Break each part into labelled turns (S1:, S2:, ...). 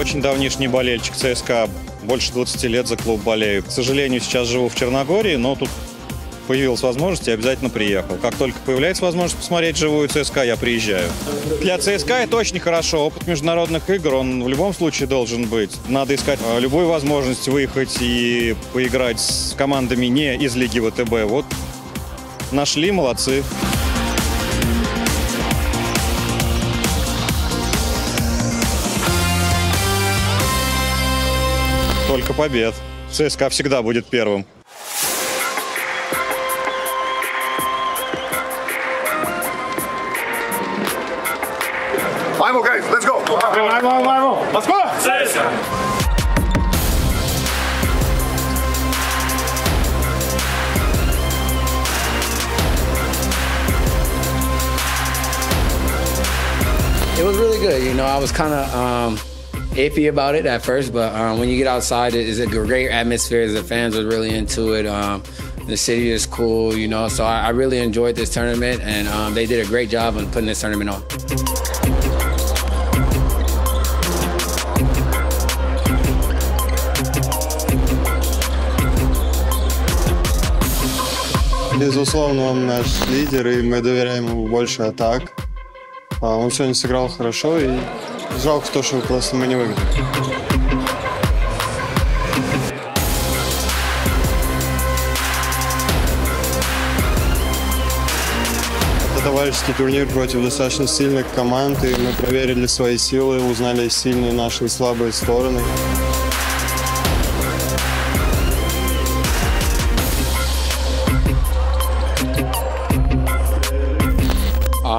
S1: очень давнишний болельщик ЦСКА. Больше 20 лет за клуб болею. К сожалению, сейчас живу в Черногории, но тут появилась возможность, я обязательно приехал. Как только появляется возможность посмотреть живую ЦСКА, я приезжаю. Для ЦСКА это очень хорошо. Опыт международных игр, он в любом случае должен быть. Надо искать э, любую возможность выехать и поиграть с командами не из Лиги ВТБ. Вот нашли, молодцы. Только побед. ЦСКА всегда будет первым.
S2: Vamos, guys, let's go.
S3: Vamos, vamos, vamos. Москва!
S4: It was really good. You know, I was kind of um, iffy about it at first, but um, when you get outside, it is a great atmosphere. The fans are really into it. Um, the city is cool, you know. So I, I really enjoyed this tournament, and um, they did a great job on putting this tournament on.
S5: Безусловно, он наш лидер, и мы доверяем ему больше атак. А Он сегодня сыграл хорошо, и жалко то, что просто мы не выиграли. Это товарищеский турнир против достаточно сильных команд, и мы проверили свои силы, узнали сильные наши и слабые стороны.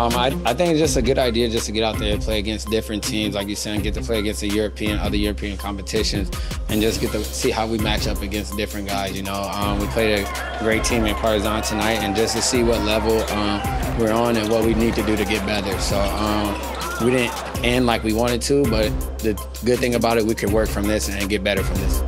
S4: Um, I, I think it's just a good idea just to get out there and play against different teams, like you said, and get to play against the European, other European competitions, and just get to see how we match up against different guys. You know, um, we played a great team in Partizan tonight, and just to see what level um, we're on and what we need to do to get better. So um, we didn't end like we wanted to, but the good thing about it, we could work from this and get better from this.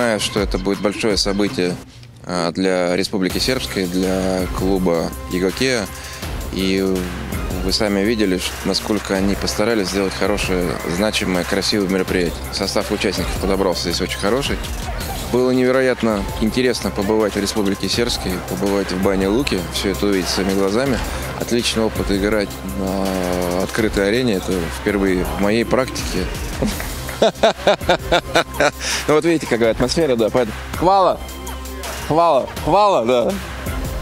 S6: Понимая, что это будет большое событие а, для Республики Сербской, для клуба Игокея, и вы сами видели, насколько они постарались сделать хорошее, значимое, красивое мероприятие. Состав участников подобрался здесь очень хороший. Было невероятно интересно побывать в Республике Сербской, побывать в Бане Луки, все это увидеть своими глазами. Отличный опыт играть на открытой арене. Это впервые в моей практике. Ну вот видите, какая атмосфера, да, поэтому... Хвала! Хвала! Хвала, да!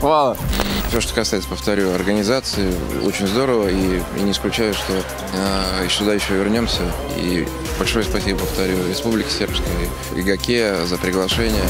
S6: Хвала! Все, что касается, повторю, организации, очень здорово, и, и не исключаю, что э, сюда еще вернемся. И большое спасибо, повторю, Республике Сербской и ГАКе за приглашение.